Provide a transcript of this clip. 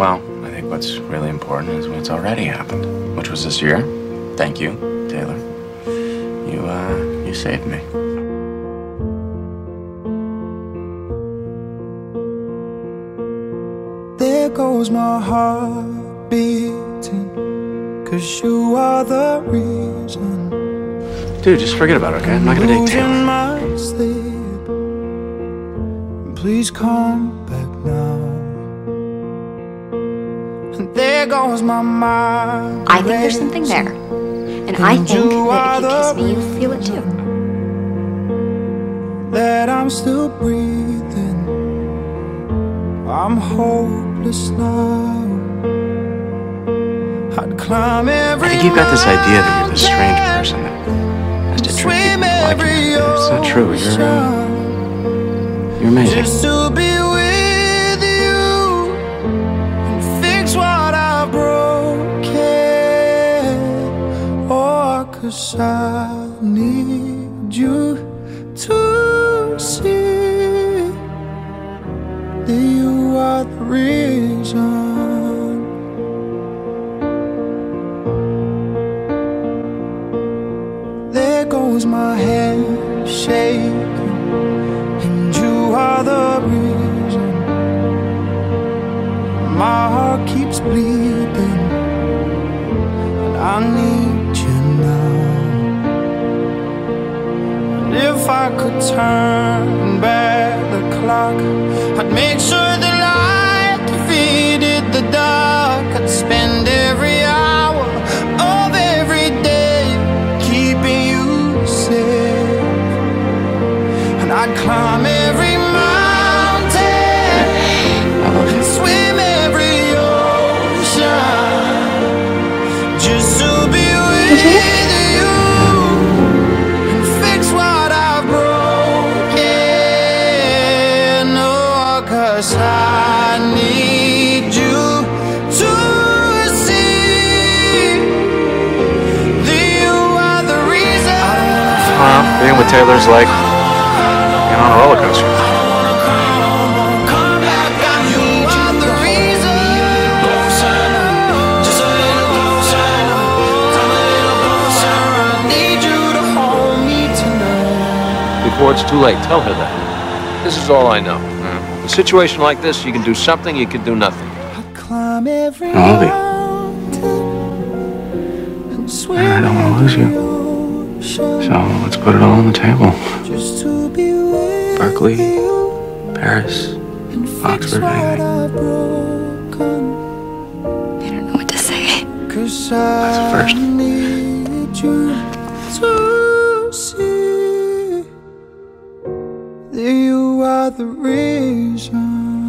Well, I think what's really important is what's already happened, which was this year. Thank you, Taylor. You, uh, you saved me. There goes my heart beating, cause you are the reason. Dude, just forget about it, okay? I'm not gonna date Taylor. Please come there goes my mind. I think there's something there. And I think that if you kiss me, you'll feel it too. That I'm still breathing. I'm hopeless now. I'd climb every I think you've got this idea that you're this strange person that has to trick people swim into every you. But It's not true. You're, uh, you're amazing. Cause I need you to see that you are the reason. There goes my hand shaking and you are the reason. My heart keeps bleeding, could turn back the clock, I'd make sure the light defeated the dark. I'd spend every hour of every day keeping you safe. And I'd climb every mountain swim every ocean just to be with you being with Taylor's like being on a roller coaster. I need you are the reason. Just a little closer. Come a little closer. I need you to hold. Before it's too late, tell her that. This is all I know. In a situation like this, you can do something, you can do nothing. I'd climb every I love you. mountain and swim I don't wanna lose you. So let's put it all on the table. just to be Berkeley, Paris, Oxford, what anything. I've broken. I don't know what to say. Cause That's a I first. You are the reason.